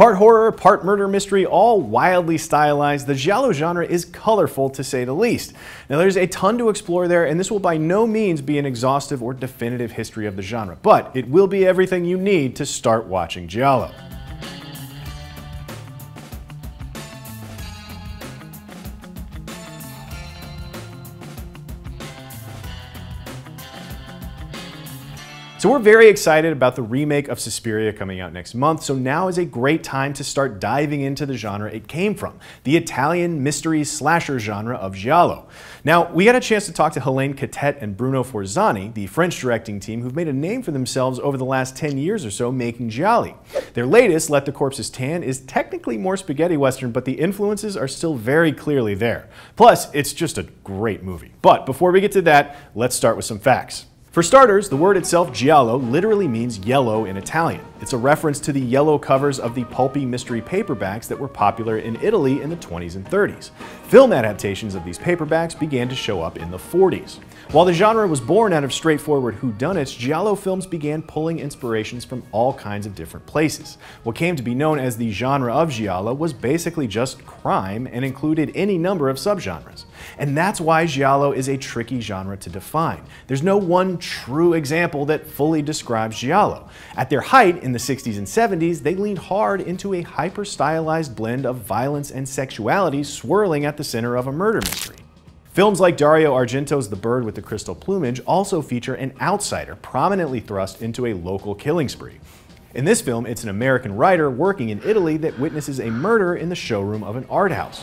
Part horror, part murder mystery, all wildly stylized, the Giallo genre is colorful to say the least. Now there's a ton to explore there, and this will by no means be an exhaustive or definitive history of the genre, but it will be everything you need to start watching Giallo. So we're very excited about the remake of Suspiria coming out next month, so now is a great time to start diving into the genre it came from, the Italian mystery slasher genre of giallo. Now, we got a chance to talk to Helene Cattet and Bruno Forzani, the French directing team who've made a name for themselves over the last 10 years or so making gialli. Their latest, Let the Corpses Tan, is technically more spaghetti western, but the influences are still very clearly there. Plus, it's just a great movie. But before we get to that, let's start with some facts. For starters, the word itself, giallo, literally means yellow in Italian. It's a reference to the yellow covers of the pulpy mystery paperbacks that were popular in Italy in the 20s and 30s. Film adaptations of these paperbacks began to show up in the 40s. While the genre was born out of straightforward whodunits, giallo films began pulling inspirations from all kinds of different places. What came to be known as the genre of giallo was basically just crime and included any number of subgenres. And that's why giallo is a tricky genre to define. There's no one true example that fully describes giallo. At their height in the 60s and 70s, they leaned hard into a hyper-stylized blend of violence and sexuality swirling at the center of a murder mystery. Films like Dario Argento's The Bird with the Crystal Plumage also feature an outsider prominently thrust into a local killing spree. In this film, it's an American writer working in Italy that witnesses a murder in the showroom of an art house.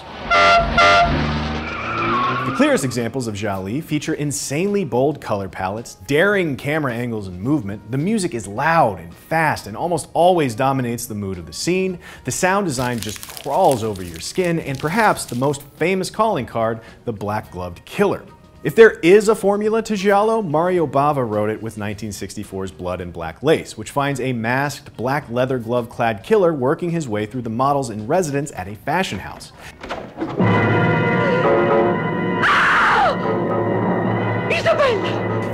The clearest examples of Giallo feature insanely bold color palettes, daring camera angles and movement, the music is loud and fast and almost always dominates the mood of the scene, the sound design just crawls over your skin, and perhaps the most famous calling card, the black-gloved killer. If there is a formula to Giallo, Mario Bava wrote it with 1964's Blood and Black Lace, which finds a masked, black leather glove clad killer working his way through the models in residence at a fashion house.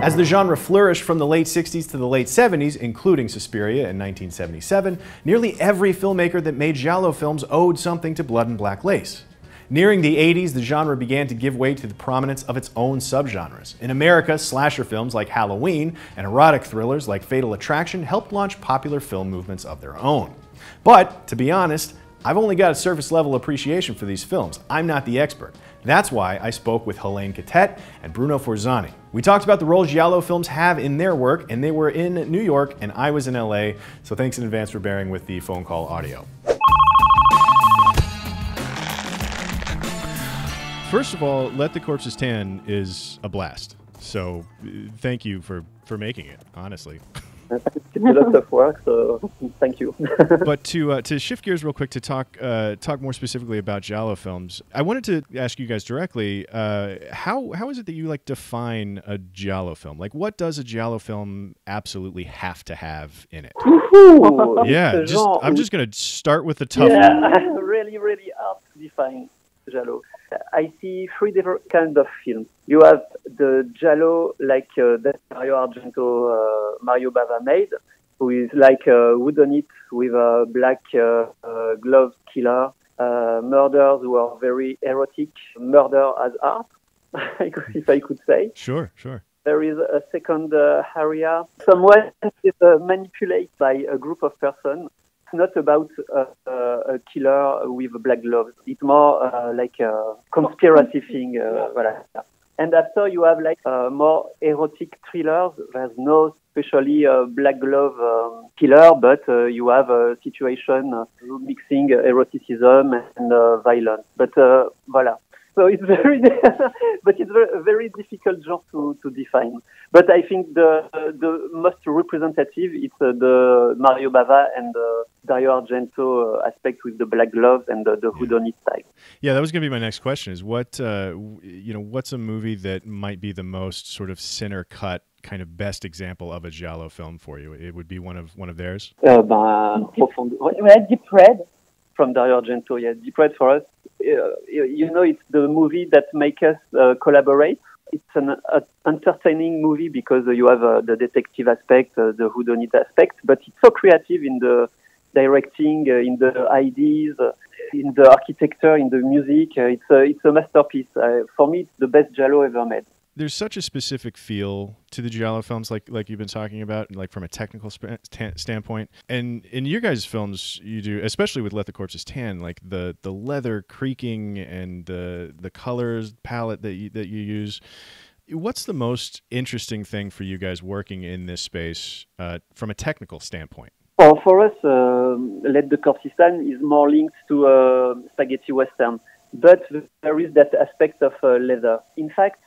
As the genre flourished from the late 60s to the late 70s, including Suspiria in 1977, nearly every filmmaker that made Giallo films owed something to Blood and Black Lace. Nearing the 80s, the genre began to give way to the prominence of its own subgenres. In America, slasher films like Halloween and erotic thrillers like Fatal Attraction helped launch popular film movements of their own. But, to be honest, I've only got a surface level appreciation for these films. I'm not the expert. That's why I spoke with Helene Cattet and Bruno Forzani. We talked about the roles Giallo films have in their work, and they were in New York, and I was in LA, so thanks in advance for bearing with the phone call audio. First of all, Let the Corpses Tan is a blast. So uh, thank you for, for making it, honestly. it's a lot of work, so thank you. but to uh, to shift gears real quick to talk uh, talk more specifically about Giallo films, I wanted to ask you guys directly uh, how how is it that you like define a Giallo film? Like, what does a Giallo film absolutely have to have in it? yeah, just, I'm just gonna start with the tough. Yeah, really, really hard to define Giallo. I see three different kinds of films. You have the Giallo, like uh, that Mario Argento, uh, Mario Bava made, who is like a it with a black uh, uh glove killer, uh, murders who are very erotic, murder as art, if I could say. Sure, sure. There is a second uh, area. Someone is manipulated by a group of persons not about uh, a killer with black gloves. It's more uh, like a conspiracy thing. Uh, voilà. And after you have like uh, more erotic thrillers. There's no especially uh, black glove um, killer, but uh, you have a situation mixing eroticism and violence. But voilà. So it's very, but it's a very difficult genre to, to define. But I think the the most representative is uh, the Mario Bava and the Dario Argento uh, aspect with the black gloves and the, the whodunit style. Yeah, that was going to be my next question. Is what uh, you know? What's a movie that might be the most sort of center cut kind of best example of a giallo film for you? It would be one of one of theirs. Uh, Deep, Deep Red from Dario Argento. Yeah, Deep Red for us uh, you know, it's the movie that makes us uh, collaborate. It's an uh, entertaining movie because you have the detective aspect, the whodunit aspect, but it's so creative in the directing, uh, in the ideas, uh, in the architecture, in the music. Uh, it's a it's a masterpiece. Uh, for me, it's the best Giallo ever made. There's such a specific feel to the Giallo films, like like you've been talking about, like from a technical sp- t- standpoint. And in your guys' films, you do, especially with Let the Corpses Tan, like the the leather creaking and the the colors palette that you, that you use. What's the most interesting thing for you guys working in this space uh, from a technical standpoint? Well, for us, uh, Let the Corpses Tan is more linked to uh, spaghetti western, but there is that aspect of uh, leather. In fact,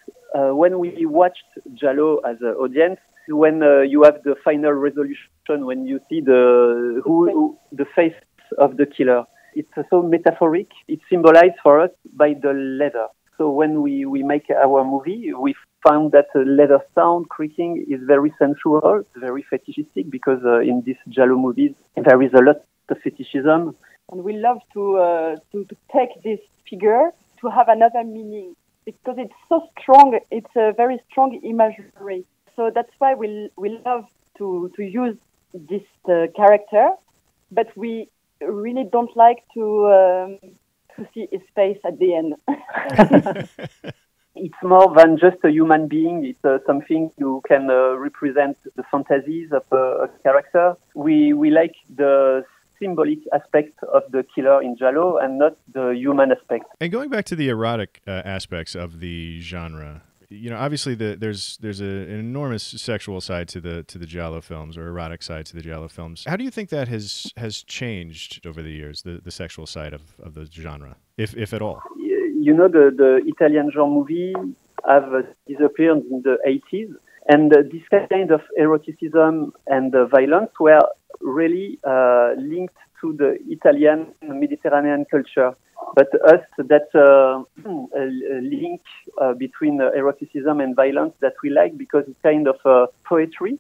when we watched Giallo as an audience, when uh, you have the final resolution, when you see the who, who the face of the killer, it's so metaphoric. It's symbolized for us by the leather. So when we, we make our movie, we found that uh, leather sound creaking is very sensual, very fetishistic because uh, in these Giallo movies there is a lot of fetishism. And we love to, uh, to, to take this figure to have another meaning because it's so strong. It's a very strong imagery. So that's why we we love to to use this uh, character, but we really don't like to um, to see his face at the end. it's more than just a human being. It's uh, something you can uh, represent the fantasies of a, a character. We we like the symbolic aspect of the killer in Giallo and not the human aspect. And going back to the erotic uh, aspects of the genre, you know, obviously the, there's there's a, an enormous sexual side to the to the Giallo films or erotic side to the Giallo films. How do you think that has has changed over the years, the, the sexual side of, of the genre, if if at all? You know, the, the Italian genre movie have disappeared in the 80s, and uh, this kind of eroticism and uh, violence were really uh, linked to the Italian Mediterranean culture. But us, that uh, link uh, between uh, eroticism and violence that we like because it's kind of uh, poetry,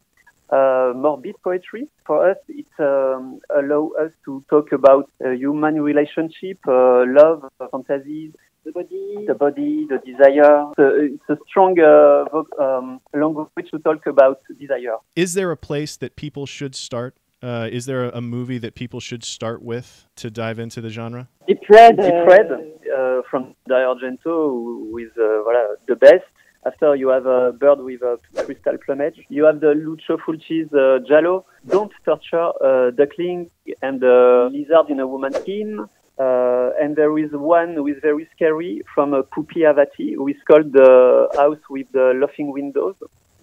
morbid poetry. For us, it um, allows us to talk about human relationship, love, fantasies, the body, the body, the desire. So it's a strong uh, um, language to talk about desire. Is there a place that people should start uh, is there a, a, movie that people should start with to dive into the genre? Deep Red, Deep Red uh, from Dario Argento with uh, voilà, the best. After you have a bird with a crystal plumage. You have the Lucio Fulci's uh, Giallo. Don't torture a duckling and a lizard in a woman's skin. Uh, and there is one who is very scary from uh, Pupi Avati, who is called The House with the Laughing Windows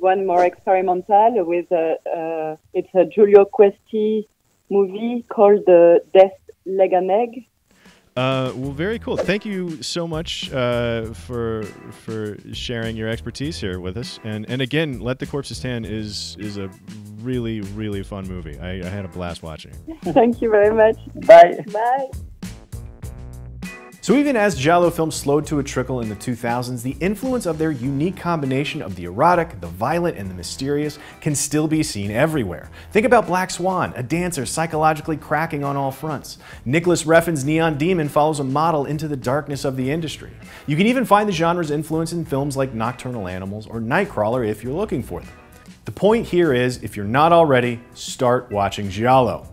one more experimental with a, uh, it's a Giulio Questi movie called uh, Death Laid an Egg. Uh, well, very cool. Thank you so much uh, for for sharing your expertise here with us. And and again, Let the Corpses Tan is is a really really fun movie. I, I had a blast watching. Thank you very much. Bye. Bye. So even as Giallo films slowed to a trickle in the 2000s, the influence of their unique combination of the erotic, the violent, and the mysterious can still be seen everywhere. Think about Black Swan, a dancer psychologically cracking on all fronts. Nicolas Refn's Neon Demon follows a model into the darkness of the industry. You can even find the genre's influence in films like Nocturnal Animals or Nightcrawler if you're looking for them. The point here is, if you're not already, start watching Giallo.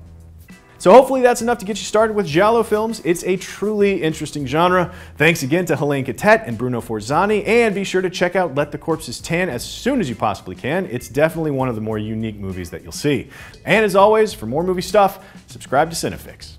So hopefully that's enough to get you started with Giallo films. It's a truly interesting genre. Thanks again to Helene Cattet and Bruno Forzani, and be sure to check out Let the Corpses Tan as soon as you possibly can. It's definitely one of the more unique movies that you'll see. And as always, for more movie stuff, subscribe to CineFix.